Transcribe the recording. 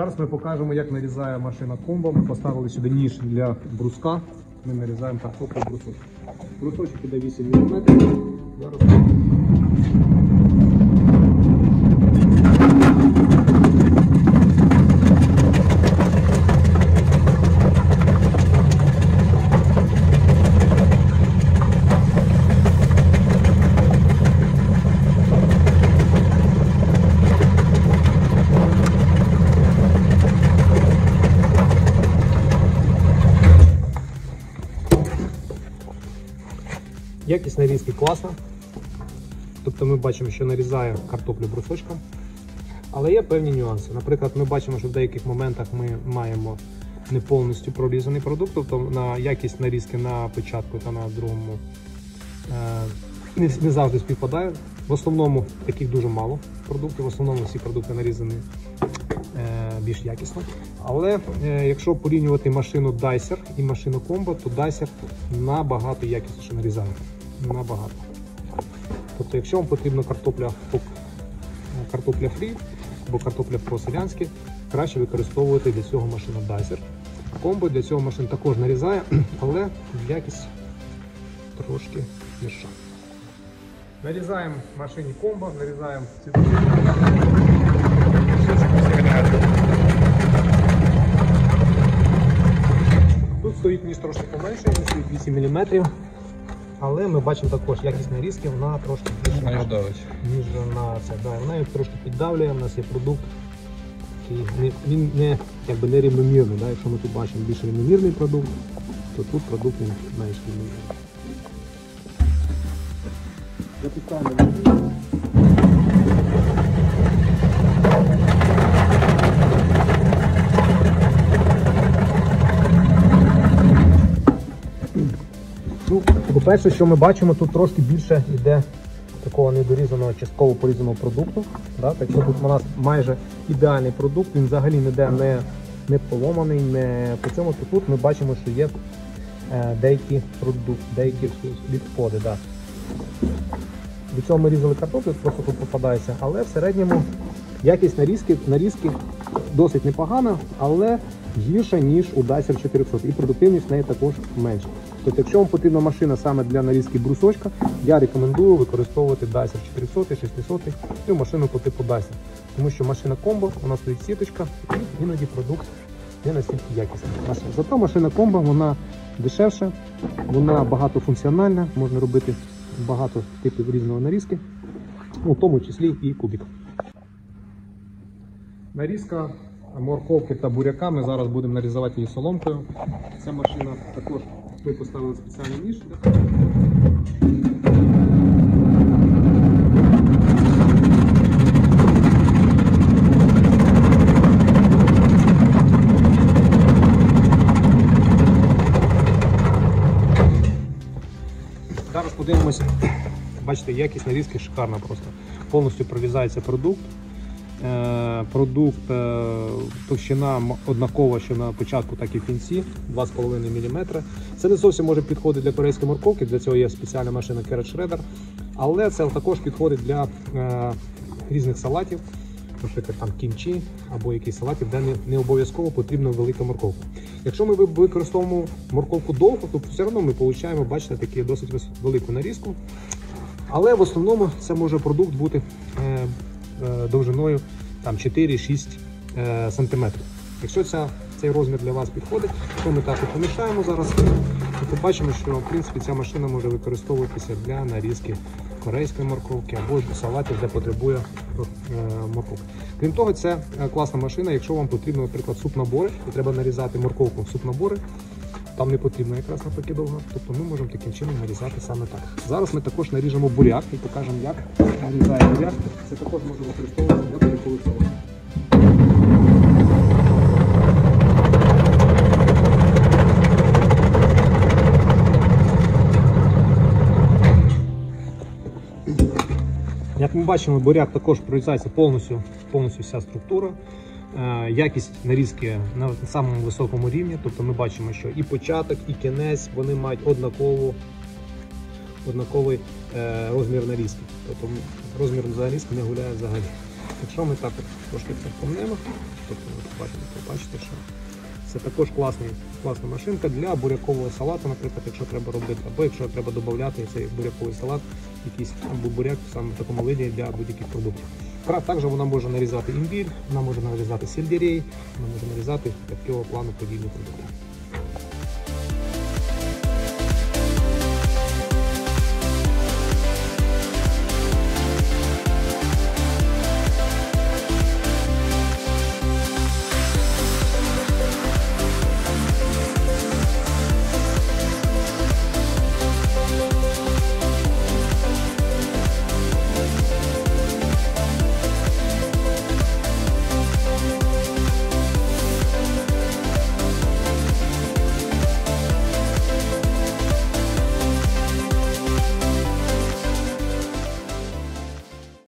Зараз ми покажемо, як нарізає машина комбо. Ми поставили сюди ніж для бруска. Ми нарізаємо картоплю брусок. Брусочок іде 8 мм. Зараз Якість нарізки класна. Тобто ми бачимо, що нарізає картоплю брусочком. Але є певні нюанси. Наприклад, ми бачимо, що в деяких моментах ми маємо не повністю прорізаний продукт, тобто на якість нарізки на початку та на другому е, не, завжди співпадає. В основному таких дуже мало продуктів, в основному всі продукти нарізані е, більш якісно. Але е, якщо порівнювати машину Dicer і машину Combo, то Dicer набагато якісніше нарізає. Набагато. Тобто, якщо вам потрібна картопля, картопля фрі або картопля по-селянськи, краще використовувати для цього машину Dicer. Комбо для цього машин також нарізає, але якість трошки гірша. Нарізаємо в машині комбо, нарізаємо ці Тут стоїть ніж трошки поменше, стоїть 8 мм. Але ми бачимо також якість нарізки, вона трошки більша, ніж на це. Да, вона їх трошки піддавлює, у нас є продукт. який не, він не, якби не рівномірний. Да? Якщо ми тут бачимо більш рівномірний продукт, то тут продукт він менш рівномірний. Запускаємо. По-перше, що ми бачимо, тут трошки більше йде такого недорізаного частково порізаного продукту. Да? Так що тут у нас майже ідеальний продукт, він взагалі ніде не, не поломаний, не по цьому. То тут ми бачимо, що є е, деякі продукти, деякі відходи. Да. До цього ми різали картоплю, просто тут попадається, але в середньому якість нарізки, нарізки досить непогана, але гірша, ніж у Dacer 400. І продуктивність в неї також менша. Тобто, якщо вам потрібна машина саме для нарізки брусочка, я рекомендую використовувати Dacer 400, 600 і машину по типу Dacer. Тому що машина комбо, у нас стоїть сіточка, і іноді продукт не настільки якісний. Зато машина комбо, вона дешевша, вона багатофункціональна, можна робити багато типів різного нарізки, у тому числі і кубик. Нарізка морковки та буряка. Ми зараз будемо нарізувати її соломкою. Ця машина також ми поставили спеціальний ніж. Зараз подивимося. Бачите, якість нарізки шикарна просто. Повністю прорізається продукт. Е, Продукт е, товщина однакова, що на початку, так і в кінці 2,5 мм. Це не зовсім може підходити для корейської морковки, для цього є спеціальна машина Carrot Shredder. Але це також підходить для е, різних салатів, наприклад, там кімчі або якісь салатів, де не, не обов'язково потрібна велика морковка. Якщо ми використовуємо морковку довго, то все одно ми отримуємо, бачите, таку досить велику нарізку. Але в основному це може продукт бути довжиною 4-6 е, см. Якщо ця, цей розмір для вас підходить, то ми також помішаємо зараз. І побачимо, що в принципі ця машина може використовуватися для нарізки корейської морковки або ж салатів, де потребує е, морковки. Крім того, це е, класна машина, якщо вам потрібно, наприклад, суп-набори, і треба нарізати морковку в суп-набори, там не потрібно якраз навпаки довго. Тобто ми можемо таким чином нарізати саме так. Зараз ми також наріжемо буряк і покажемо, як нарізає буряк. Це також може використовуватися для бурякових. Як ми бачимо, буряк також прорізається повністю, повністю вся структура. Е, якість нарізки на самому високому рівні. Тобто ми бачимо, що і початок, і кінець вони мають однакову. Однаковий е, розмір нарізки. Тобто розмір нарізки не гуляє взагалі. Якщо ми так трошки помнемо, тобто ви бачите, ви що це також класний, класна машинка для бурякового салату, наприклад, якщо треба робити, або якщо треба додати цей буряковий салат, якийсь або буряк саме в такому лиді для будь-яких продуктів. Також вона може нарізати імбір, вона може нарізати сельдерей, вона може нарізати такого плану подібні продукти.